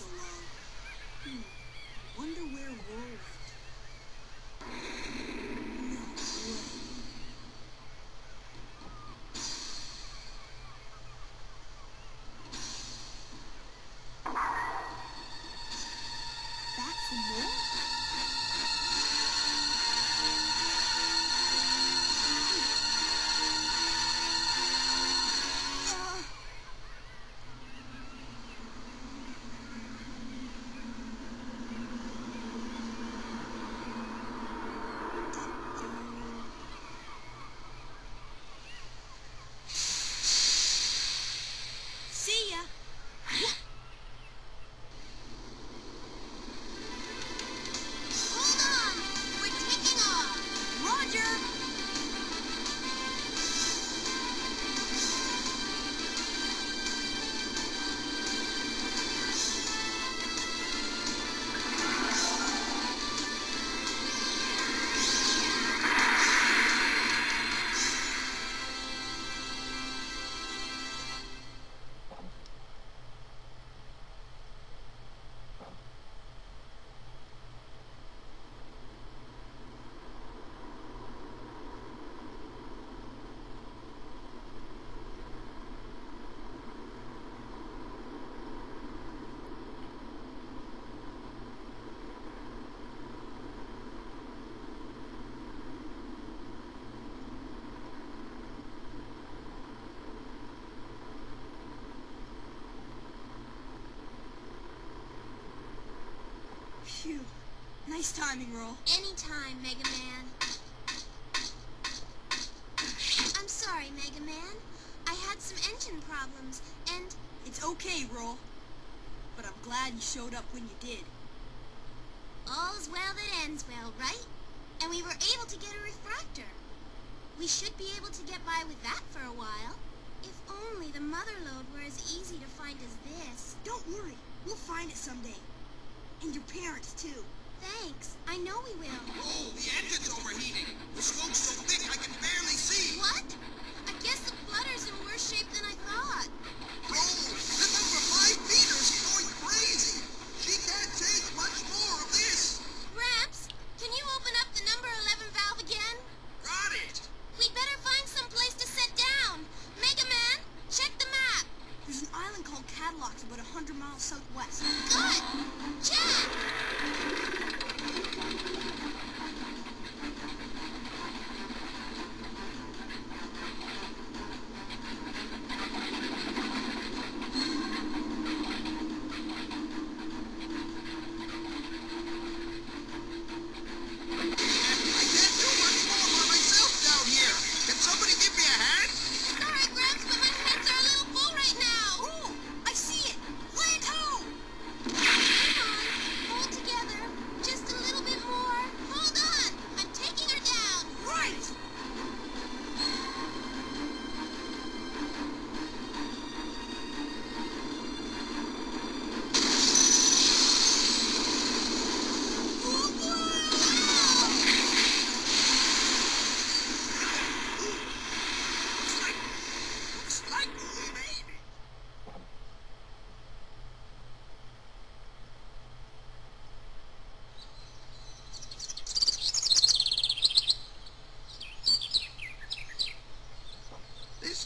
so long. Hmm. Wonder where Roll Nice timing, Roll. Anytime, Mega Man. I'm sorry, Mega Man. I had some engine problems, and It's okay, Roll. But I'm glad you showed up when you did. all's well that ends well, right? And we were able to get a refractor. We should be able to get by with that for a while. If only the mother lode were as easy to find as this. Don't worry. We'll find it someday. And your parents, too. Thanks. I know we will. Oh, the engine's overheating.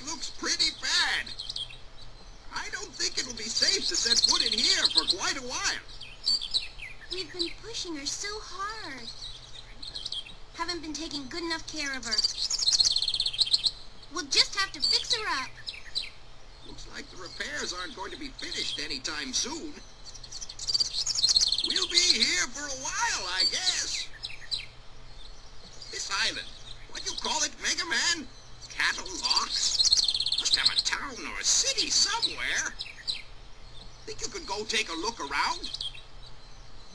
Looks pretty bad. I don't think it'll be safe to set foot in here for quite a while. We've been pushing her so hard. Haven't been taking good enough care of her. We'll just have to fix her up. Looks like the repairs aren't going to be finished anytime soon. We'll be here for a while, I guess. This island, what do you call it, Mega Man? Cattle Locks? Must have a town or a city somewhere. Think you could go take a look around?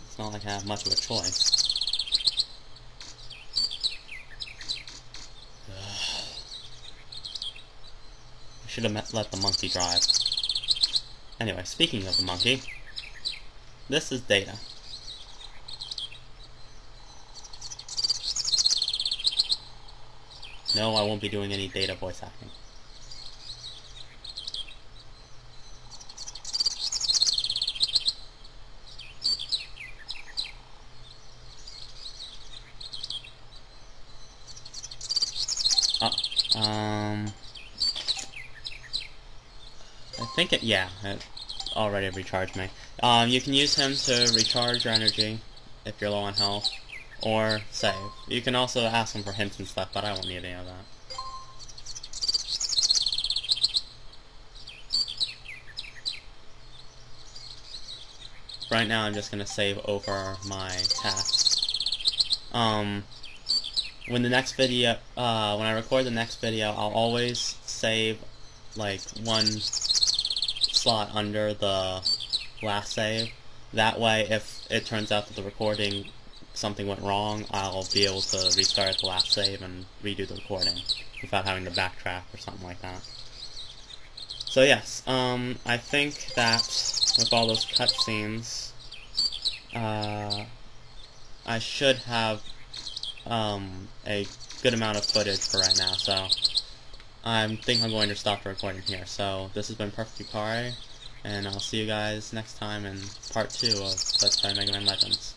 It's not like I have much of a choice. I should have let the monkey drive. Anyway, speaking of the monkey, this is Data. No, I won't be doing any Data voice acting. Uh, um... I think it, yeah, it already recharged me. Um, you can use him to recharge your energy if you're low on health, or save. You can also ask him for hints and stuff, but I won't need any of that. Right now I'm just gonna save over my tasks. Um, when the next video, uh, when I record the next video, I'll always save, like, one slot under the last save. That way, if it turns out that the recording, something went wrong, I'll be able to restart the last save and redo the recording without having to backtrack or something like that. So yes, um, I think that with all those cutscenes, uh, I should have um, a good amount of footage for right now, so I think I'm going to stop recording here. So this has been Perfect Yukarii, and I'll see you guys next time in part 2 of Let's Play Mega Man Legends.